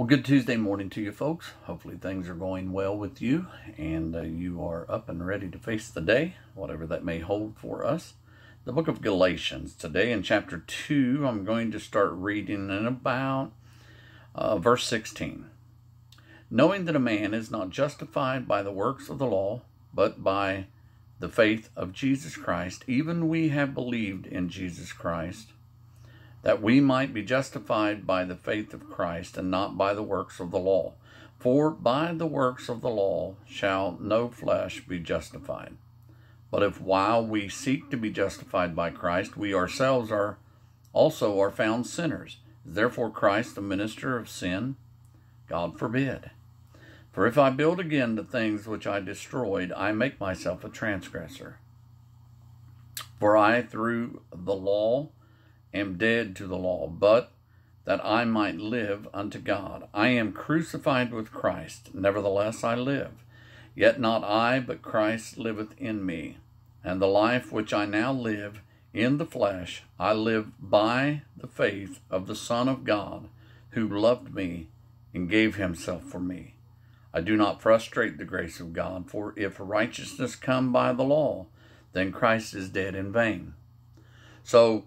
Well, good Tuesday morning to you folks. Hopefully things are going well with you and uh, you are up and ready to face the day, whatever that may hold for us. The book of Galatians. Today in chapter 2, I'm going to start reading in about uh, verse 16. Knowing that a man is not justified by the works of the law, but by the faith of Jesus Christ, even we have believed in Jesus Christ that we might be justified by the faith of Christ and not by the works of the law. For by the works of the law shall no flesh be justified. But if while we seek to be justified by Christ, we ourselves are also are found sinners, is therefore Christ the minister of sin? God forbid. For if I build again the things which I destroyed, I make myself a transgressor. For I, through the law, am dead to the law, but that I might live unto God. I am crucified with Christ, nevertheless I live. Yet not I, but Christ liveth in me. And the life which I now live in the flesh, I live by the faith of the Son of God, who loved me and gave himself for me. I do not frustrate the grace of God, for if righteousness come by the law, then Christ is dead in vain. So,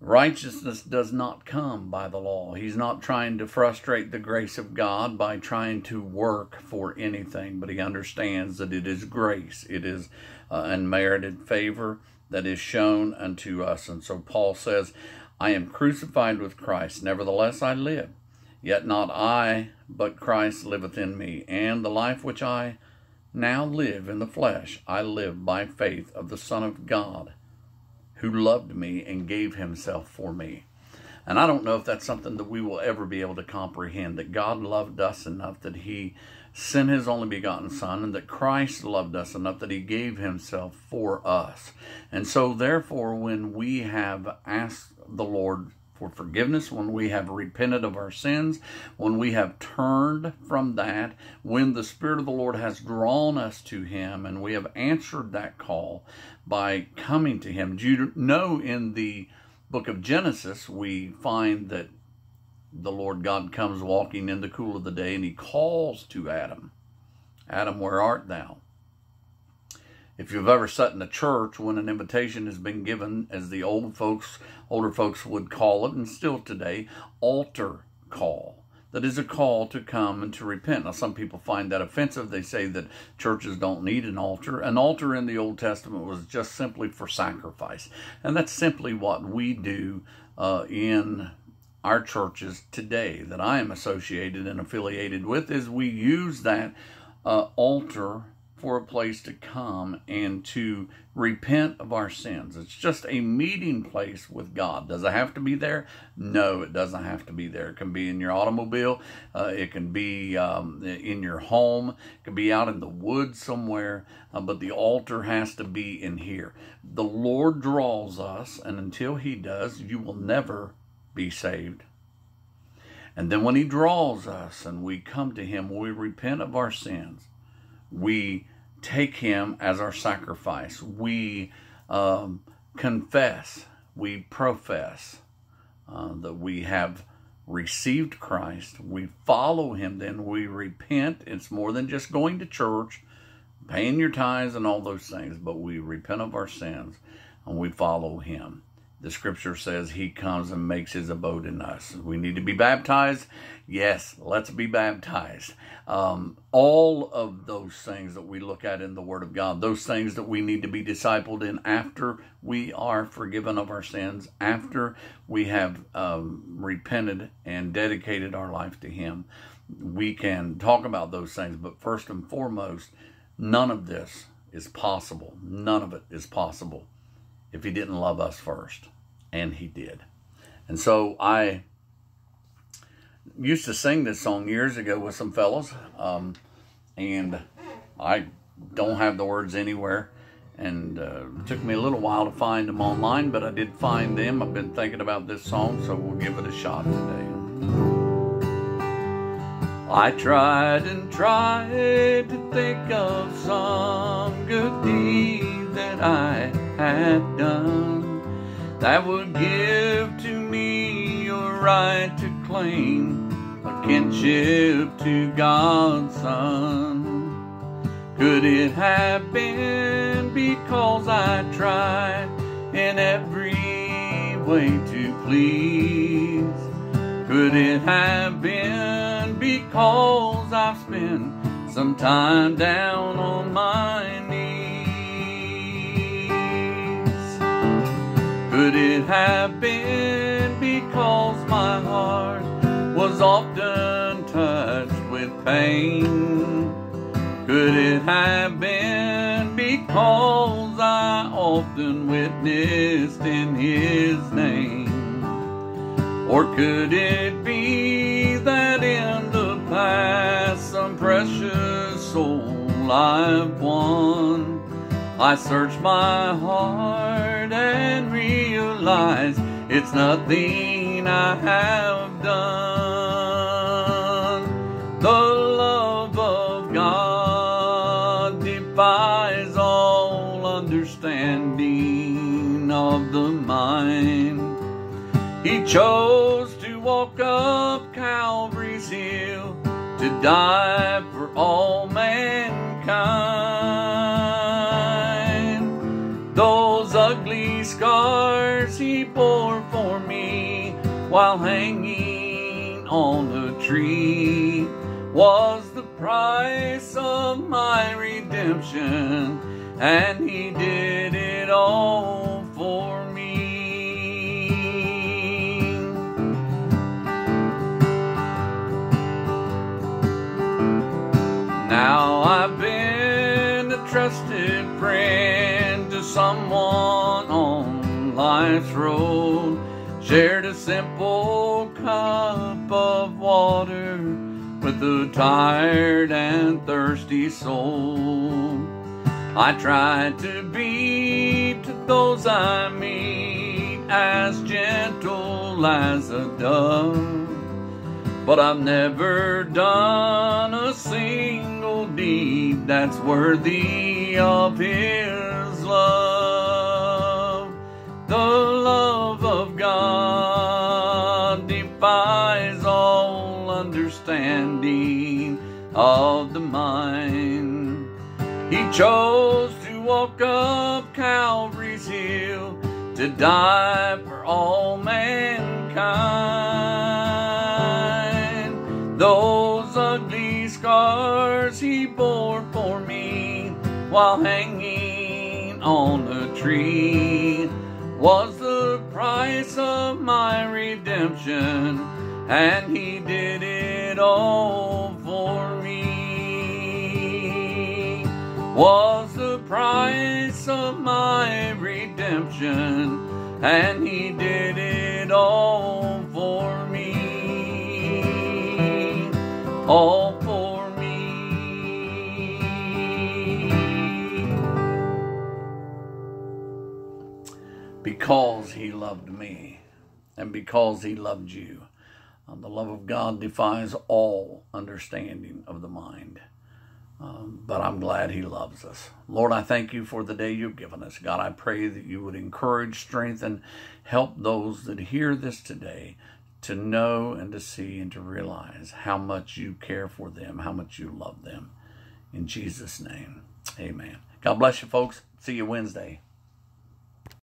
Righteousness does not come by the law. He's not trying to frustrate the grace of God by trying to work for anything, but he understands that it is grace. It is uh, unmerited favor that is shown unto us. And so Paul says, I am crucified with Christ. Nevertheless, I live. Yet not I, but Christ liveth in me. And the life which I now live in the flesh, I live by faith of the Son of God who loved me and gave himself for me. And I don't know if that's something that we will ever be able to comprehend that God loved us enough that he sent his only begotten Son and that Christ loved us enough that he gave himself for us. And so, therefore, when we have asked the Lord for forgiveness, when we have repented of our sins, when we have turned from that, when the Spirit of the Lord has drawn us to Him and we have answered that call by coming to Him. Do you know in the book of Genesis, we find that the Lord God comes walking in the cool of the day and He calls to Adam, Adam, where art thou? If you've ever sat in a church when an invitation has been given, as the old folks, older folks would call it, and still today, altar call. That is a call to come and to repent. Now, some people find that offensive. They say that churches don't need an altar. An altar in the Old Testament was just simply for sacrifice. And that's simply what we do uh, in our churches today that I am associated and affiliated with is we use that uh, altar for a place to come and to repent of our sins. It's just a meeting place with God. Does it have to be there? No, it doesn't have to be there. It can be in your automobile, uh, it can be um, in your home, it can be out in the woods somewhere, uh, but the altar has to be in here. The Lord draws us, and until He does, you will never be saved. And then when He draws us and we come to Him, we repent of our sins we take him as our sacrifice. We um, confess, we profess uh, that we have received Christ. We follow him, then we repent. It's more than just going to church, paying your tithes, and all those things, but we repent of our sins and we follow him the scripture says he comes and makes his abode in us. We need to be baptized. Yes, let's be baptized. Um, all of those things that we look at in the Word of God, those things that we need to be discipled in after we are forgiven of our sins, after we have um, repented and dedicated our life to Him, we can talk about those things. But first and foremost, none of this is possible. None of it is possible if he didn't love us first. And he did. And so I used to sing this song years ago with some fellows. Um, and I don't have the words anywhere. And uh, it took me a little while to find them online, but I did find them. I've been thinking about this song, so we'll give it a shot today. I tried and tried to think of some good deed that I had done that would give to me your right to claim a kinship to God's Son. Could it have been because I tried in every way to please? Could it have been because I've spent some time down on my knees? Could it have been because my heart was often touched with pain? Could it have been because I often witnessed in His name? Or could it be that in the past some precious soul I've won? I search my heart and realize it's nothing I have done. The love of God defies all understanding of the mind. He chose to walk up Calvary's hill to die Ugly scars he bore for me while hanging on a tree was the price of my redemption, and he did it all for me. Now I've been a trusted friend to someone life's road. Shared a simple cup of water with a tired and thirsty soul. I try to be to those I meet as gentle as a dove. But I've never done a single deed that's worthy of His love. The love of God defies all understanding of the mind. He chose to walk up Calvary's hill to die for all mankind. Those ugly scars he bore for me while hanging on a tree was the price of my redemption, and he did it all for me. Was the price of my redemption, and he did it all for me. All Because he loved me, and because he loved you. Um, the love of God defies all understanding of the mind. Um, but I'm glad He loves us. Lord, I thank you for the day you've given us. God, I pray that you would encourage, strengthen, help those that hear this today to know and to see and to realize how much you care for them, how much you love them. In Jesus' name, amen. God bless you, folks. See you Wednesday.